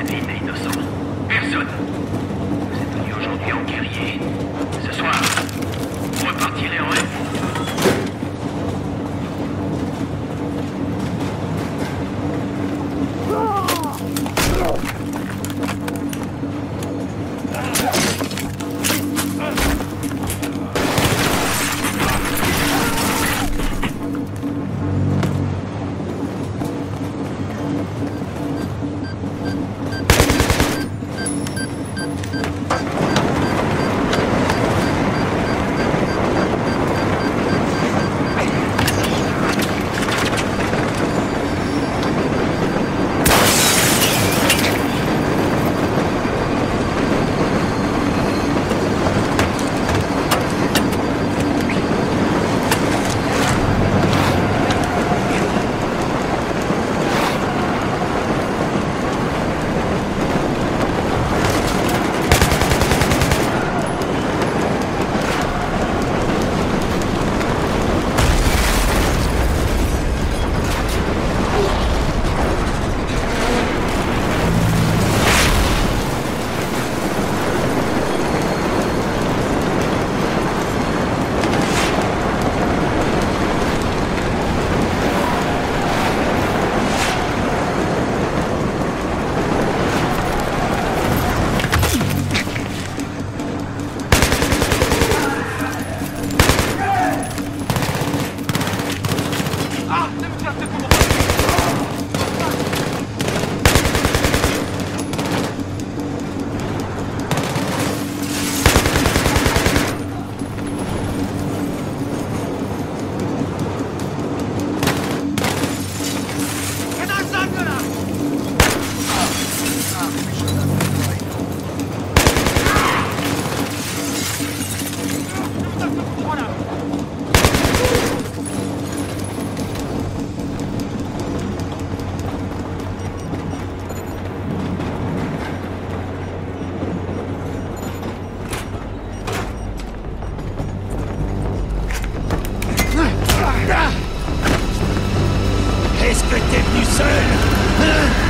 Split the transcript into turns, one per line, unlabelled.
Personne. Vous êtes venu aujourd'hui en guerrier. Ce soir, Est-ce que t'es venu seul hein?